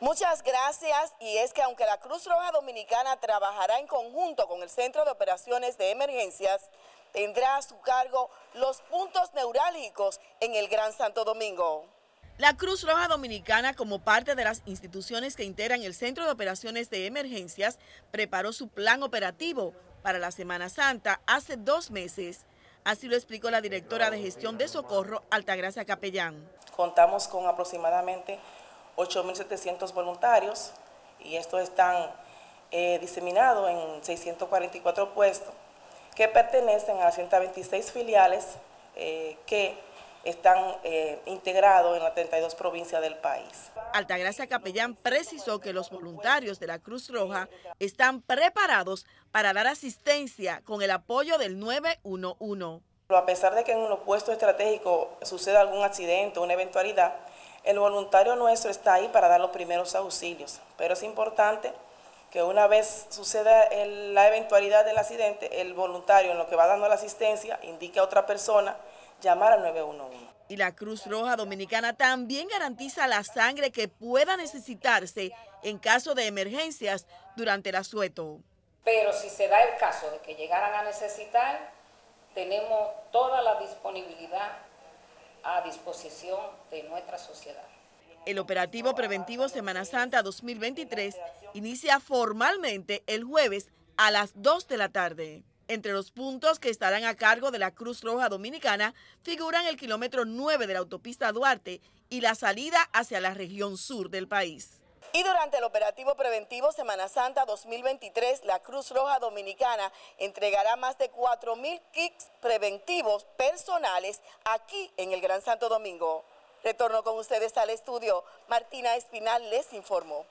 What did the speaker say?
Muchas gracias y es que aunque la Cruz Roja Dominicana trabajará en conjunto con el Centro de Operaciones de Emergencias, tendrá a su cargo los puntos neurálgicos en el Gran Santo Domingo. La Cruz Roja Dominicana, como parte de las instituciones que integran el Centro de Operaciones de Emergencias, preparó su plan operativo para la Semana Santa hace dos meses. Así lo explicó la directora de gestión de socorro, Altagracia Capellán. Contamos con aproximadamente 8.700 voluntarios y estos están eh, diseminados en 644 puestos que pertenecen a las 126 filiales eh, que están eh, integrados en las 32 provincias del país. Altagracia Capellán precisó que los voluntarios de la Cruz Roja están preparados para dar asistencia con el apoyo del 911. A pesar de que en los puestos estratégicos suceda algún accidente o una eventualidad, el voluntario nuestro está ahí para dar los primeros auxilios, pero es importante que una vez suceda la eventualidad del accidente, el voluntario en lo que va dando la asistencia indique a otra persona llamar al 911. Y la Cruz Roja Dominicana también garantiza la sangre que pueda necesitarse en caso de emergencias durante el asueto. Pero si se da el caso de que llegaran a necesitar, tenemos toda la disponibilidad a disposición de nuestra sociedad. El operativo preventivo Semana Santa 2023 inicia formalmente el jueves a las 2 de la tarde. Entre los puntos que estarán a cargo de la Cruz Roja Dominicana figuran el kilómetro 9 de la autopista Duarte y la salida hacia la región sur del país. Y durante el operativo preventivo Semana Santa 2023, la Cruz Roja Dominicana entregará más de 4.000 kits preventivos personales aquí en el Gran Santo Domingo. Retorno con ustedes al estudio. Martina Espinal les informó.